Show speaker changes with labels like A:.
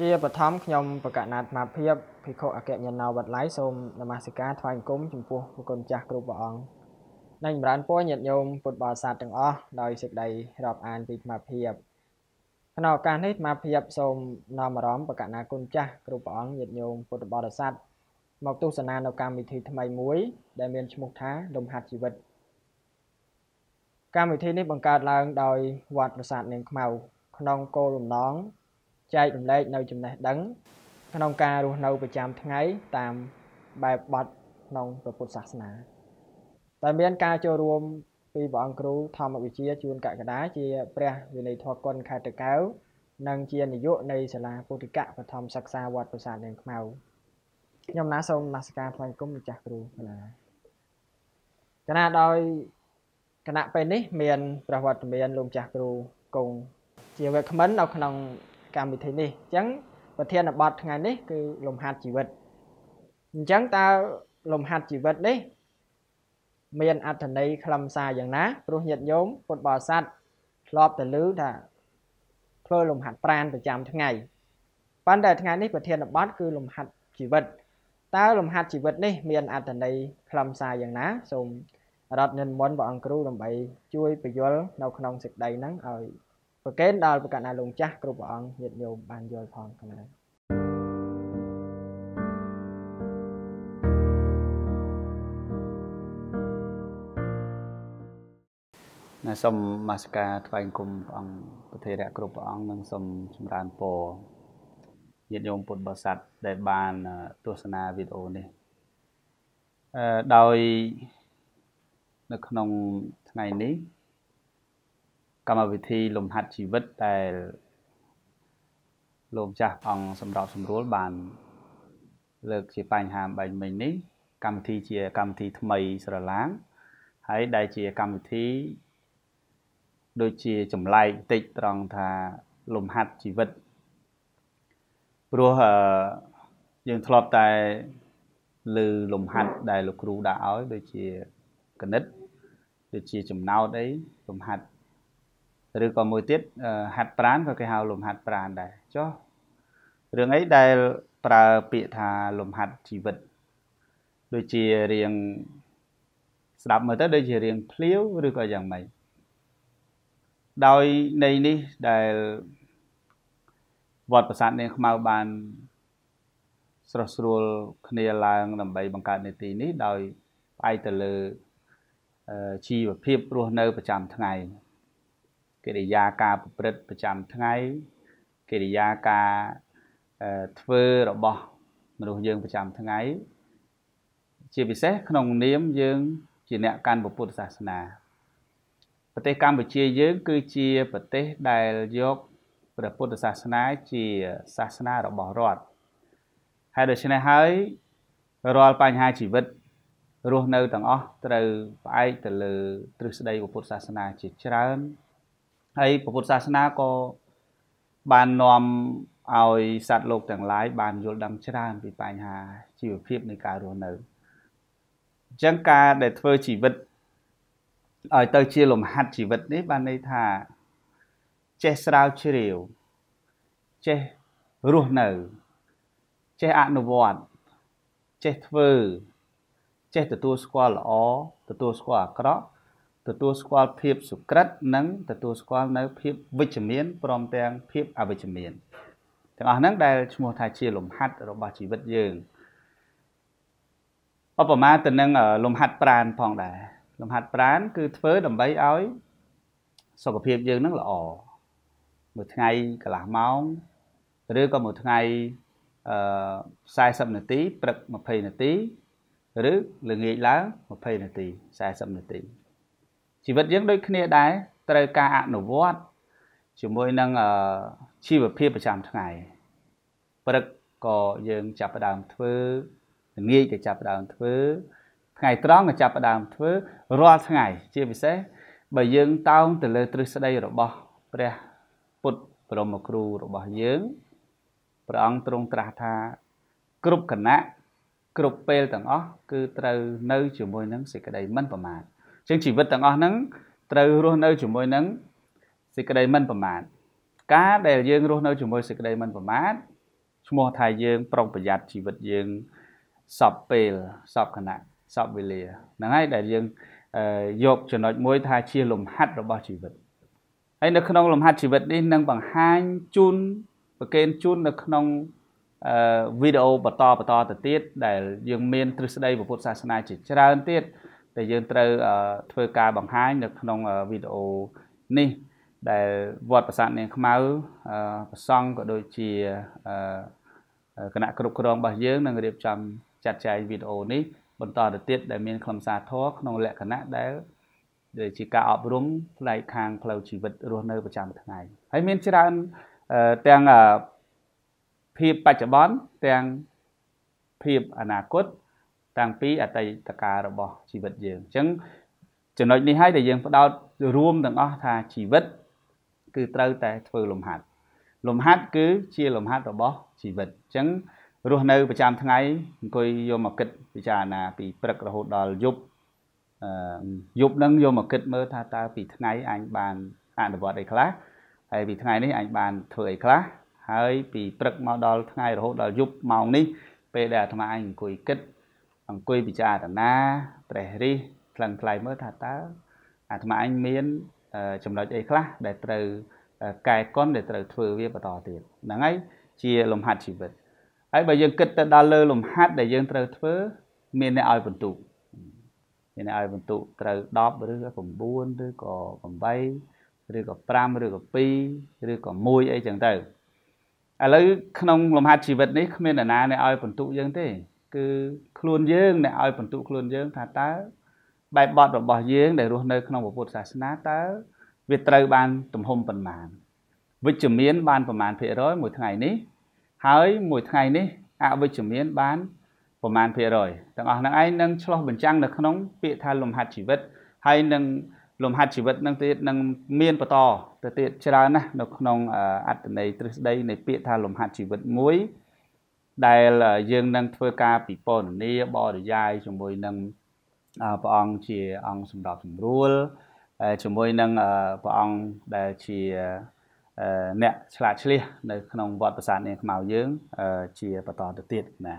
A: ជាបឋមខ្ញុំបកណាត់មាភិបភិក្ខុអគ្គញ្ញណោវត្តឡៃសូមនមស្ការថ្វាយអង្គមចំពោះព្រះគុណចាស់គ្រប់ព្រះអង្គនិងចម្រើនពរញាតិញោមពុទ្ធបរិស័ទទាំងអស់ដោយសេចក្តីរាប់អានពីមាភិបក្នុងឱកាសនេះមាភិបសូមនាំអារម្មណ៍បកណាគុណចាស់គ្រប់ព្រះអង្គញាតិញោមពុទ្ធបរិស័ទមកទស្សនានៅកម្មវិធីថ្មីមួយ ដែលមានឈ្មោះថាលំហាត់ជីវិត កម្មវិធីនេះបង្កើតឡើងដោយវត្តប្រាសាទនាងខ្មៅក្នុងគោលបំណង ចែករំលែកនៅចំណេះដឹង ក្នុងការរស់នៅប្រចាំថ្ងៃតាមបែបបទក្នុងព្រះពុទ្ធសាសនាតែមានការចូលរួមពីព្រះអង្គគ្រូធម្មវិជាជួនកកដាជាព្រះវិន័យធម៌គុណខេត្តតកៅនិងជានាយកនៃសាលាពុទ្ធិកបឋមសិក្សាវត្តប្រាសាទនាងខ្មៅខ្ញុំណាសូមនមស្ការថ្វាយគុំម្ចាស់គ្រូកណាកណាដោយគណៈពេលនេះមានព្រះវត្តមានលោកចាស់គ្រូគង់ជាវេក្មិននៅក្នុង កម្មវិធីនេះអញ្ចឹងប្រធានបទថ្ងៃនេះគឺលំហាត់ជីវិតអញ្ចឹងតើលំហាត់ជីវិតនេះ មានអត្ថន័យខ្លឹមសារយ៉ាងណាព្រោះញាតិញោមពុទ្ធបរិស័ទធ្លាប់តែឮថាធ្វើលំហាត់ប្រាណប្រចាំថ្ងៃប៉ុន្តែថ្ងៃនេះប្រធានបទគឺលំហាត់ជីវិតតើលំហាត់ជីវិតនេះមានអត្ថន័យខ្លឹមសារយ៉ាងណាសូមរតនិមន្តព្រះអង្គគ្រូដើម្បីជួយបញ្យល់នៅក្នុងសេចក្តីហ្នឹងឲ្យ ប្រកេនដល់ប្រកាសណាលោកចាស់គ្រប់ព្រះអង្គញាតិញោមបានយល់ផងកណា
B: ណាសូមមាសការថ្វាយគុំព្រះអង្គប្រធេរៈគ្រប់ព្រះអង្គនិងសូមចម្រើនពរញាតិញោមពុទ្ធបរិស័ទដែលបានទស្សនាវីដេអូនេះអឺដោយនៅក្នុងថ្ងៃនេះ កម្មវិធីលំហាត់ជីវិតដែលលោកចាស់អង្គសម្របសម្រួលបាន លើកជាបញ្ហាបែងមិញនេះកម្មវិធីជាកម្មវិធីថ្មីស្រឡាងហើយដែលជាកម្មវិធីដូចជាចម្លែកតិចត្រង់ថាលំហាត់ជីវិតព្រោះយើងធ្លាប់តែលើលំហាត់ដែលលោកគ្រូដាក់ឲ្យដូចជាគណិតដូចជាចំណោទអីលំហាត់ ឬក៏មួយទៀតហាត់ប្រានក៏គេហៅលំហាត់ប្រានដែរចុះរឿងអីដែលប្រើពាក្យថាលំហាត់ជីវិតដូចជារៀងស្ដាប់មើលទៅដូចជារៀងភ្លាវឬក៏យ៉ាងម៉េចដោយនៃនេះដែលវត្តប្រាសាទនាងខ្មៅបានស្រស់ស្រួលគ្នាឡើងដើម្បីបង្កើតនីតិនេះដោយផ្អែកទៅលើជីវភាពរស់នៅប្រចាំថ្ងៃ កិរិយាការប្រព្រឹត្តប្រចាំថ្ងៃកិរិយាការធ្វើរបស់មនុស្សយើងប្រចាំថ្ងៃ ជាពិសេសក្នុងនាមយើង ជាអ្នកកាន់ពុទ្ធសាសនាប្រទេសកម្ពុជាយើង គឺជាប្រទេសដែលយកព្រះពុទ្ធសាសនាជាសាសនារបស់រដ្ឋហើយដូច្នេះហើយរាល់បញ្ហាជីវិតរស់នៅទាំងអស់ត្រូវផ្អែកទៅលើទ្រឹស្ដីពុទ្ធសាសនាជាច្រើន ហើយពុទ្ធសាសនាក៏បាននាំឲ្យសត្វលោកទាំងឡាយបានយល់ដឹងច្រើនពីបញ្ហាជីវភាពនៃការរស់នៅអញ្ចឹងការដែលធ្វើជីវិតឲ្យទៅជាលំហាត់ជីវិតនេះបានន័យថាចេះស្រាវជ្រាវចេះរស់នៅចេះអនុវត្តចេះធ្វើចេះទទួលស្គាល់ល្អទទួលស្គាល់អាក្រក់ ទទួលស្គាល់ភាពសុក្រិតនិងទទួលស្គាល់នៅភាពវិជ្ជមានព្រមទាំងភាពអវិជ្ជមានទាំងអស់ហ្នឹងដែលឈ្មោះថាជាលំហាត់របស់ជីវិតយើងឧបមាទៅនឹងលំហាត់ប្រានផងដែរលំហាត់ប្រានគឺធ្វើដើម្បីឲ្យសុខភាពយើងនឹងល្អមួយថ្ងៃកន្លះម៉ោងឬក៏មួយថ្ងៃអឺ40នាទីព្រឹក20នាទី ឬល្ងាចឡើង20នាទី40នាទី ជីវិតយើងដូចគ្នាដែរត្រូវការអនុវត្តជាមួយនឹងជីវភាពប្រចាំថ្ងៃព្រឹកក៏យើងចាប់ផ្ដើមធ្វើល្ងាចក៏ចាប់ផ្ដើមធ្វើថ្ងៃត្រង់ក៏ចាប់ផ្ដើមធ្វើរាល់ថ្ងៃជាពិសេសបើយើងតោងទៅលើទ្រឹស្ដីរបស់ព្រះពុទ្ធបរមគ្រូរបស់យើងព្រះអង្គទ្រង់ត្រាស់ថាគ្រប់គណៈគ្រប់ពេលទាំងអស់គឺត្រូវនៅជាមួយនឹងសេចក្តីមិនប្រមាទ អញ្ចឹងជីវិតទាំងអស់ហ្នឹងត្រូវរស់នៅជាមួយនឹងសេចក្តីមិនប្រមាទការដែលយើងរស់នៅជាមួយសេចក្តីមិនប្រមាទឈ្មោះថាយើង ប្រុងប្រយ័ត្នជីវិតយើងសពពេលសពគណៈសពវេលាហ្នឹងហើយដែលយើងយកចំណុចមួយថាជាលំហាត់របស់ជីវិតហើយនៅក្នុងលំហាត់ជីវិតនេះនឹងបង្ហាញជូនប្រកេនជូននៅក្នុងអឺវីដេអូបន្តបន្តទៅទៀតដែលយើងមានទ្រឹស្ដីពុទ្ធសាសនាជាច្រើនទៀត ដែលយើងត្រូវធ្វើការបង្ហាញនៅក្នុងវីដេអូនេះ ដែលវត្តប្រាសាទនាងខ្មៅប្រសង់ក៏ដូចជាគណៈគ្រប់គ្រងរបស់យើងនឹងរៀបចំចាត់ចែងវីដេអូនេះបន្តទៅទៀតដែលមានខ្លឹមសារធម៌ក្នុងលក្ខណៈដែលដែលជាការអប់រំផ្នែកខាងផ្លូវជីវិតរស់នៅប្រចាំថ្ងៃហើយមានច្រើនទាំងភាពបច្ចុប្បន្នទាំងភាពអនាគត តាំងពីអតីតកាលរបស់ជីវិតយើងអញ្ចឹងចំណុចនេះហើយដែលយើងផ្ដោតរួមទាំងអស់ថាជីវិត គឺត្រូវតែធ្វើលំហាត់លំហាត់គឺជាលំហាត់របស់ជីវិតអញ្ចឹងរស់នៅប្រចាំថ្ងៃអង្គុយយកមកគិតពិចារណាពីព្រឹករហូតដល់យប់អឺយប់ហ្នឹងយកមកគិតមើលថាតើពីថ្ងៃអញបានអនុវត្តអីខ្លះហើយពីថ្ងៃនេះអញបានធ្វើអីខ្លះហើយពីព្រឹកមកដល់ថ្ងៃរហូតដល់យប់ម៉ោងនេះពេលដែលអាត្មាអញអង្គុយគិត អង្គុយពិចារណាត្រេះរិះថ្លឹងថ្លែងមើលថាតើអាត្មាអញមានចំណុចអីខ្លះដែលត្រូវកែកុនដែលត្រូវធ្វើវាបន្តទៀតហ្នឹងហើយជាលំហាត់ជីវិតហើយបើយើងគិតទៅដល់លើលំហាត់ដែលយើងត្រូវធ្វើមានអ្នកឲ្យបន្ទុកមានអ្នកឲ្យបន្ទុកត្រូវ10ឬក៏9ឬក៏8ឬក៏5ឬក៏2ឬក៏1អីចឹងទៅឥឡូវក្នុងលំហាត់ជីវិតនេះគ្មាននរណាអ្នកឲ្យបន្ទុកយើងទេ គឺខ្លួនយើងអ្នកឲ្យបន្ទុកខ្លួនយើងថាតើបែបបទរបស់យើងដែលរស់នៅក្នុងពុទ្ធសាសនាតើវាត្រូវបានទំហំប៉ុន្មានវិជ្ជមានបានប្រមាណភាគរយមួយថ្ងៃនេះ ហើយមួយថ្ងៃនេះអវិជ្ជមានបានប្រមាណភាគរយទាំងអស់ហ្នឹងឯងនឹងឆ្លោះបញ្ចាំងនៅក្នុងពាក្យថាលំហាត់ជីវិតហើយនឹងលំហាត់ជីវិតនឹងទៀតនឹងមានបន្តទៅទៀតច្រើនណាស់នៅក្នុងអត្តន័យទ្រឹស្ដីនៃពាក្យថាលំហាត់ជីវិតមួយ ដែលយើងនឹងធ្វើការពិពណ៌នាបរិយាយជាមួយនឹងព្រះអង្គជាអង្គសម្រាប់សម្រួលជាមួយនឹងព្រះអង្គដែលជាអ្នកឆ្លាតឆ្លៀសនៅក្នុងវត្តប្រាសាទនាងខ្មៅយើង ជាបន្តទៅទៀតណា